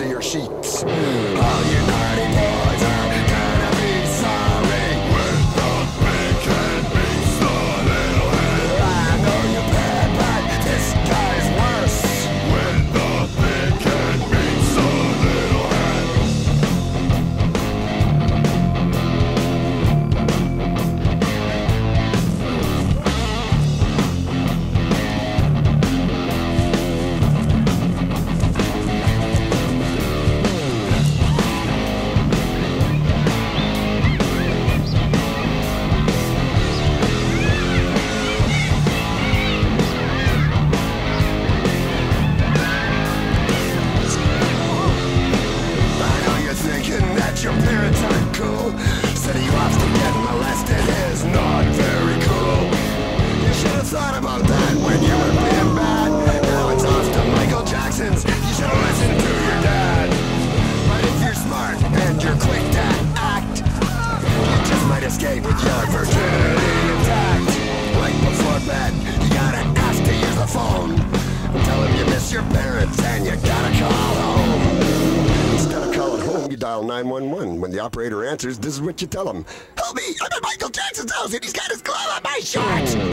under your sheets. Hmm. Uh, escape with your virginity intact. Right before bed, you gotta ask to use the phone. Tell him you miss your parents and you gotta call home. Instead of calling home, you dial 911. When the operator answers, this is what you tell them. Help me! I'm at Michael Jackson's house and he's got his glove on my shirt!